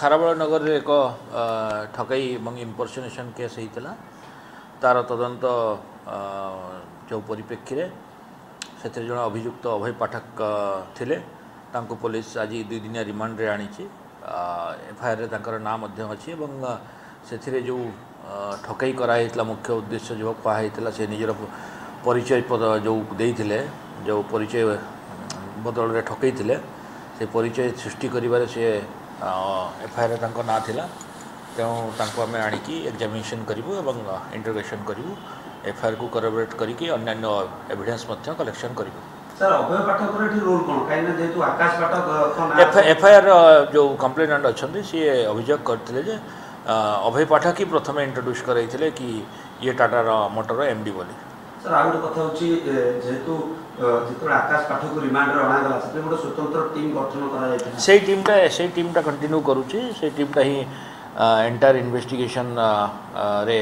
ଖାରବେଳ ନଗରରେ ଏକ ଠକେଇ ଏବଂ ଇମ୍ପର୍ସନେସନ୍ କେସ୍ ହେଇଥିଲା ତାର ତଦନ୍ତ ଯେଉଁ ପରିପ୍ରେକ୍ଷୀରେ ସେଥିରେ ଜଣେ ଅଭିଯୁକ୍ତ ଅଭୟ ପାଠକ ଥିଲେ ତାଙ୍କୁ ପୋଲିସ ଆଜି ଦୁଇଦିନିଆ ରିମାଣ୍ଡରେ ଆଣିଛି ଏଫ୍ଆଇଆର୍ରେ ତାଙ୍କର ନାଁ ମଧ୍ୟ ଅଛି ଏବଂ ସେଥିରେ ଯେଉଁ ଠକେଇ କରାହେଇଥିଲା ମୁଖ୍ୟ ଉଦ୍ଦେଶ୍ୟ ଯେଉଁ କୁହାହେଇଥିଲା ସେ ନିଜର ପରିଚୟ ପଦ ଯେଉଁ ଦେଇଥିଲେ ଯେଉଁ ପରିଚୟ ବଦଳରେ ଠକେଇଥିଲେ ସେ ପରିଚୟ ସୃଷ୍ଟି କରିବାରେ ସେ एफआईआर ना थिला तेणु आम आगजामेसन करूँ इंटरग्रेसन करूँ एफआईआर को करबरेट करके एविडेन्स कलेक्शन कर एफआईआर जो कंप्लेनाट अच्छा सी अभोग करते अभय पाठक ही प्रथम इंट्रोड्यूस कराइले कि ये टाटार मोटर एम डी बोली सर आ गए कथा जेहेतु आकाश कंटिन्यू करा एंटायर इन्वेस्टिगेशन रे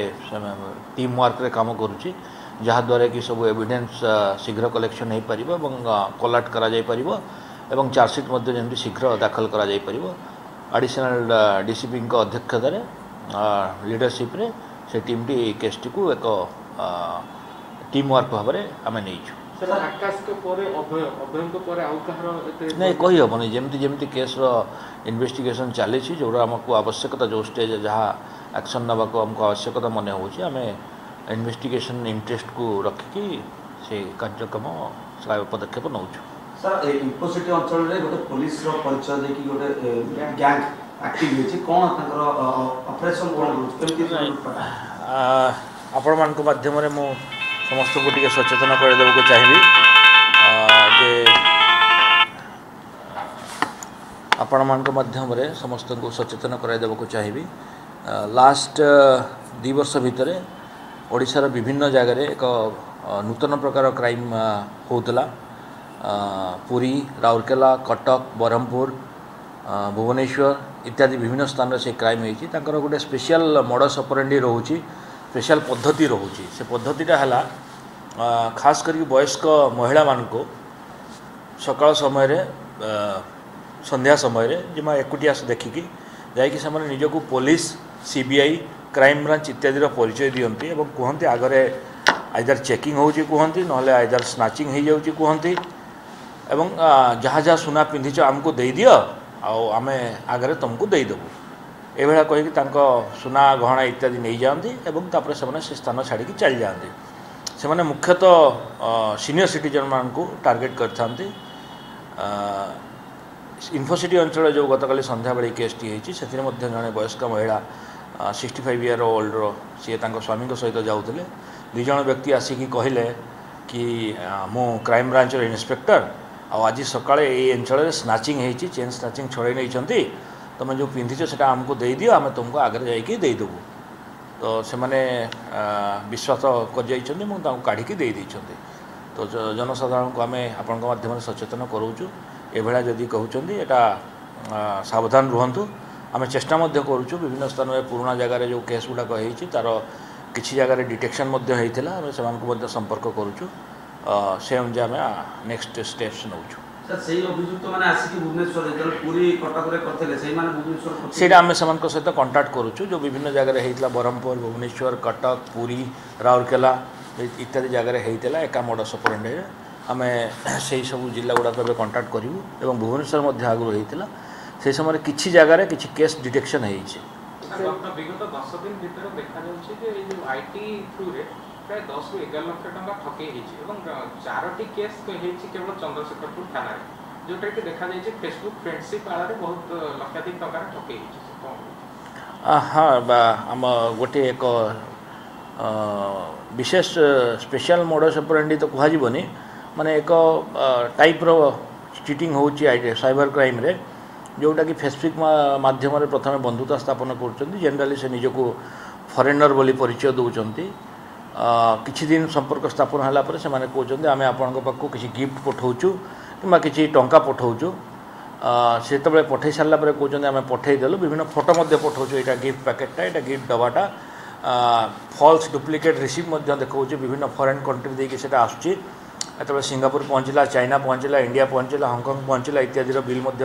टीम वर्क रे काम करा कि सब एविडेन्स शीघ्र कलेक्शन हो पार कलाट कर चार्जसीट शीघ्र दाखल करडिशनाल डीसीपी अध्यक्षतार लिडरसीप्रे टीम टी केसटी को एक टीम वर्क भाव में आकाश के परे परे नहीं कही केस रेस्टिगेसन चली आमको आवश्यकता जो स्टेज जहाँ एक्शन नाक आमको आवश्यकता मन हो इन्वेस्टिगेशन इंटरेस्ट को रखिकी से कार्यक्रम पदक्षेप नौ इकोसीटी अंचल पुलिस परिचय देखिए गैंग एक्टिव कौन अपरेसन आपण मध्यम ସମସ୍ତଙ୍କୁ ଟିକେ ସଚେତନ କରିଦେବାକୁ ଚାହିଁବି ଯେ ଆପଣମାନଙ୍କ ମାଧ୍ୟମରେ ସମସ୍ତଙ୍କୁ ସଚେତନ କରାଇଦେବାକୁ ଚାହିଁବି ଲାଷ୍ଟ ଦୁଇ ବର୍ଷ ଭିତରେ ଓଡ଼ିଶାର ବିଭିନ୍ନ ଜାଗାରେ ଏକ ନୂତନ ପ୍ରକାର କ୍ରାଇମ୍ ହେଉଥିଲା ପୁରୀ ରାଉରକେଲା କଟକ ବ୍ରହ୍ମପୁର ଭୁବନେଶ୍ୱର ଇତ୍ୟାଦି ବିଭିନ୍ନ ସ୍ଥାନରେ ସେ କ୍ରାଇମ୍ ହେଇଛି ତାଙ୍କର ଗୋଟେ ସ୍ପେଶିଆଲ୍ ମଡ଼ସ୍ ଅପରେଣ୍ଡି ରହୁଛି स्पेशल पद्धति रोचे से पद्धति है खास कर वयस्क महिला मान सका समय संध्या समय एक देखिकी जाने निजक पुलिस सीबीआई, क्राइम ब्रांच इत्यादि परिचय दिखती और कहते आगे आईदार चेकिंग होती ना आईदार स्नाचिंग होती जहाँ जहाँ सुना पिंधि आमको दे दि आमे आगे तुमको देदेबू ଏଭଳିଆ କହିକି ତାଙ୍କ ସୁନା ଗହଣା ଇତ୍ୟାଦି ନେଇଯାଆନ୍ତି ଏବଂ ତାପରେ ସେମାନେ ସେ ସ୍ଥାନ ଛାଡ଼ିକି ଚାଲିଯାଆନ୍ତି ସେମାନେ ମୁଖ୍ୟତଃ ସିନିୟର ସିଟିଜନ୍ମାନଙ୍କୁ ଟାର୍ଗେଟ୍ କରିଥାନ୍ତି ଇନ୍ଫୋସିଟି ଅଞ୍ଚଳରେ ଯେଉଁ ଗତକାଲି ସନ୍ଧ୍ୟାବେଳେ କେସ୍ଟି ହେଇଛି ସେଥିରେ ମଧ୍ୟ ଜଣେ ବୟସ୍କ ମହିଳା ସିକ୍ସଟି ଫାଇଭ୍ ଇୟର୍ ଓଲ୍ଡର ସିଏ ତାଙ୍କ ସ୍ୱାମୀଙ୍କ ସହିତ ଯାଉଥିଲେ ଦୁଇ ଜଣ ବ୍ୟକ୍ତି ଆସିକି କହିଲେ କି ମୁଁ କ୍ରାଇମବ୍ରାଞ୍ଚର ବ୍ରାଞ୍ଚର ଇନ୍ସପେକ୍ଟର ଆଉ ଆଜି ସକାଳେ ଏଇ ଅଞ୍ଚଳରେ ସ୍ନାଚିଂ ହେଇଛି ଚେନ୍ ସ୍ନାଚିଂ ଛଡ଼େଇ ନେଇଛନ୍ତି ତୁମେ ଯେଉଁ ପିନ୍ଧିଛ ସେଇଟା ଆମକୁ ଦେଇଦିଅ ଆମେ ତୁମକୁ ଆଗରେ ଯାଇକି ଦେଇଦେବୁ ତ ସେମାନେ ବିଶ୍ୱାସ କରିଯାଇଛନ୍ତି ଏବଂ ତାଙ୍କୁ କାଢ଼ିକି ଦେଇଦେଇଛନ୍ତି ତ ଜନସାଧାରଣଙ୍କୁ ଆମେ ଆପଣଙ୍କ ମାଧ୍ୟମରେ ସଚେତନ କରାଉଛୁ ଏଭଳିଆ ଯଦି କହୁଛନ୍ତି ଏଇଟା ସାବଧାନ ରୁହନ୍ତୁ ଆମେ ଚେଷ୍ଟା ମଧ୍ୟ କରୁଛୁ ବିଭିନ୍ନ ସ୍ଥାନରେ ପୁରୁଣା ଜାଗାରେ ଯେଉଁ କେସ୍ ଗୁଡ଼ାକ ହେଇଛି ତା'ର କିଛି ଜାଗାରେ ଡିଟେକ୍ସନ୍ ମଧ୍ୟ ହେଇଥିଲା ଆମେ ସେମାନଙ୍କୁ ମଧ୍ୟ ସମ୍ପର୍କ କରୁଛୁ ସେ ଅନୁଯାୟୀ ଆମେ ନେକ୍ସଟ ଷ୍ଟେପ୍ସ ନେଉଛୁ সেই ଅଭିଯୁକ୍ତ ମାନେ ଆସିକି ଭୁବନେଶ୍ୱର ଯେତେବେଳେ ପୁରୀ କଟକରେ କରିଥିଲେ ସେଇମାନେ ଭୁବନେଶ୍ୱର ସେଇଟା ଆମେ ସେମାନଙ୍କ ସହିତ କଣ୍ଟାକ୍ଟ କରୁଛୁ ଯେଉଁ ବିଭିନ୍ନ ଜାଗାରେ ହେଇଥିଲା ବ୍ରହ୍ମପୁର ଭୁବନେଶ୍ୱର କଟକ ପୁରୀ ରାଉରକେଲା ଇତ୍ୟାଦି ଜାଗାରେ ହେଇଥିଲା ଏକା ମୋଡ଼ ସପରେଣ୍ଡରେ ଆମେ ସେହି ସବୁ ଜିଲ୍ଲା ଗୁଡ଼ାକ ଏବେ କଣ୍ଟାକ୍ଟ କରିବୁ ଏବଂ ଭୁବନେଶ୍ୱର ମଧ୍ୟ ଆଗରୁ ହେଇଥିଲା সেই সময় কিছু জায়গায় কিছু কেস ডিটেকশন হয়েছে বিগত দশ দিন ভিতরে দেখা যাচ্ছে যে এই আইটি থ্রুরে প্রায় দশ রু এগার লক্ষ টঙ্কা ঠকেই ହେଇଛି এবং ଚାରୋଟି କେସ୍ ହେଇଛି କେବଳ ଚନ୍ଦ୍ରଶେଖରପୁର ଥାନାରେ ଯେଉଁଟାକି ଦେଖାଯାଇଛି ଫେସବୁକ୍ ଫ୍ରେଣ୍ଡସିପ୍ ଆଳରେ ବହୁତ ଲକ୍ଷାଧିକ ଟଙ୍କାର ଠକେଇ ହେଇଛି ହଁ ବା ଆମ ଗୋଟିଏ ଏକ ବିଶେଷ ସ୍ପେଶାଲ ମୋଡ଼ସ୍ ଅପରେଣ୍ଡି ତ କୁହାଯିବନି ମାନେ ଏକ ଟାଇପ୍ର ଚିଟିଂ ହେଉଛି ସାଇବର କ୍ରାଇମ୍ରେ ଯେଉଁଟାକି ଫେସବୁକ୍ ମାଧ୍ୟମରେ ପ୍ରଥମେ ବନ୍ଧୁତା ସ୍ଥାପନ କରୁଛନ୍ତି ଜେନେରାଲି ସେ ନିଜକୁ ଫରେନର୍ ବୋଲି ପରିଚୟ ଦେଉଛନ୍ତି କିଛି ଦିନ ସମ୍ପର୍କ ସ୍ଥାପନ ହେଲା ପରେ ସେମାନେ କହୁଛନ୍ତି ଆମେ ଆପଣଙ୍କ ପାଖକୁ କିଛି ଗିଫ୍ଟ ପଠାଉଛୁ କିମ୍ବା କିଛି ଟଙ୍କା ପଠାଉଛୁ ସେତେବେଳେ ପଠାଇ ସାରିଲା ପରେ କହୁଛନ୍ତି ଆମେ ପଠାଇଦେଲୁ ବିଭିନ୍ନ ଫଟୋ ମଧ୍ୟ ପଠାଉଛୁ ଏଇଟା ଗିଫ୍ଟ ପ୍ୟାକେଟ୍ଟା ଏଇଟା ଗିଫ୍ଟ ଦେବାଟା ଫଲ୍ସ ଡୁପ୍ଲିକେଟ୍ ରିସିପ୍ଟ ମଧ୍ୟ ଦେଖାଉଛି ବିଭିନ୍ନ ଫରେନ୍ କଣ୍ଟ୍ରି ଦେଇକି ସେଇଟା ଆସୁଛି ଯେତେବେଳେ ସିଙ୍ଗାପୁର ପହଞ୍ଚିଲା ଚାଇନା ପହଞ୍ଚିଲା ଇଣ୍ଡିଆ ପହଞ୍ଚିଲା ହଂକଂ ପହଞ୍ଚିଲା ଇତ୍ୟାଦିର ବିଲ୍ ମଧ୍ୟ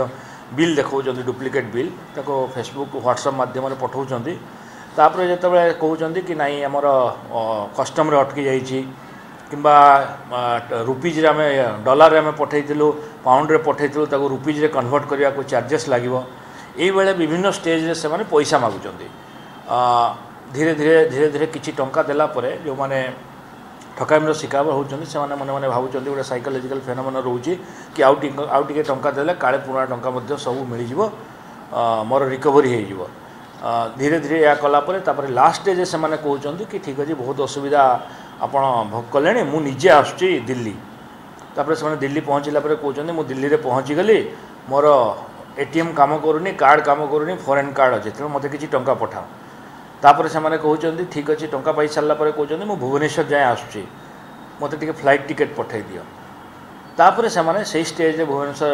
ବିଲ୍ ଦେଖାଉଛନ୍ତି ଡୁପ୍ଲିକେଟ୍ ବିଲ୍ ତାକୁ ଫେସବୁକ୍ ହ୍ୱାଟ୍ସଆପ୍ ମାଧ୍ୟମରେ ପଠାଉଛନ୍ତି ତାପରେ ଯେତେବେଳେ କହୁଛନ୍ତି କି ନାଇଁ ଆମର କଷ୍ଟମରେ ଅଟକି ଯାଇଛି କିମ୍ବା ରୁପିଜରେ ଆମେ ଡଲାରରେ ଆମେ ପଠାଇଥିଲୁ ପାଉଣ୍ଡରେ ପଠାଇଥିଲୁ ତାକୁ ରୁପିଜରେ କନଭର୍ଟ କରିବାକୁ ଚାର୍ଜେସ୍ ଲାଗିବ ଏଇଭଳି ବିଭିନ୍ନ ଷ୍ଟେଜ୍ରେ ସେମାନେ ପଇସା ମାଗୁଛନ୍ତି ଧୀରେ ଧୀରେ ଧୀରେ ଧୀରେ କିଛି ଟଙ୍କା ଦେଲା ପରେ ଯେଉଁମାନେ ଠକାମିର ଶିକାର ହେଉଛନ୍ତି ସେମାନେ ମନେ ମନେ ଭାବୁଛନ୍ତି ଗୋଟେ ସାଇକୋଲୋଜିକାଲ ଫେନୋମେନ ରହୁଛି କି ଆଉ ଟିକେ ଆଉ ଟିକିଏ ଟଙ୍କା ଦେଲେ କାଳେ ପୁରୁଣା ଟଙ୍କା ମଧ୍ୟ ସବୁ ମିଳିଯିବ ମୋର ରିକଭରି ହୋଇଯିବ ଧୀରେ ଧୀରେ ଏହା କଲାପରେ ତାପରେ ଲାଷ୍ଟରେ ସେମାନେ କହୁଛନ୍ତି କି ଠିକ୍ ଅଛି ବହୁତ ଅସୁବିଧା ଆପଣ ଭୋଗ କଲେଣି ମୁଁ ନିଜେ ଆସୁଛି ଦିଲ୍ଲୀ ତାପରେ ସେମାନେ ଦିଲ୍ଲୀ ପହଞ୍ଚିଲା ପରେ କହୁଛନ୍ତି ମୁଁ ଦିଲ୍ଲୀରେ ପହଞ୍ଚିଗଲି ମୋର ଏଟିଏମ୍ କାମ କରୁନି କାର୍ଡ଼ କାମ କରୁନି ଫରେନ୍ କାର୍ଡ଼ ଅଛି ତେଣୁ ମୋତେ କିଛି ଟଙ୍କା ପଠାଅ ତାପରେ ସେମାନେ କହୁଛନ୍ତି ଠିକ୍ ଅଛି ଟଙ୍କା ପାଇସାରିଲା ପରେ କହୁଛନ୍ତି ମୁଁ ଭୁବନେଶ୍ୱର ଯାଏଁ ଆସୁଛି ମୋତେ ଟିକେ ଫ୍ଲାଇଟ୍ ଟିକେଟ୍ ପଠାଇ ଦିଅ ତାପରେ ସେମାନେ ସେଇ ଷ୍ଟେଜ୍ରେ ଭୁବନେଶ୍ୱର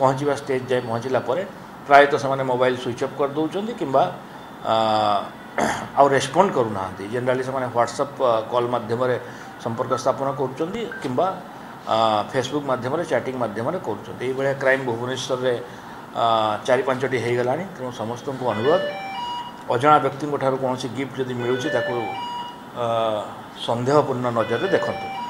ପହଞ୍ଚିବା ଷ୍ଟେଜ୍ ଯାଏ ପହଞ୍ଚିଲା ପରେ ପ୍ରାୟତଃ ସେମାନେ ମୋବାଇଲ୍ ସୁଇଚ୍ ଅଫ୍ କରିଦେଉଛନ୍ତି କିମ୍ବା आउ रेस्पंड करना जेनराली ह्वाट्सअप कल मध्यम संपर्क स्थापन करवा फेसबुक मध्यम चैटिंग मध्यम कर क्राइम भुवनेश्वर से चार पांचटी हो गला तेणु समस्त को अनुरोध अजा व्यक्ति कौन सी गिफ्ट जब मिलूँ ताकू संदेहपूर्ण नजर देखते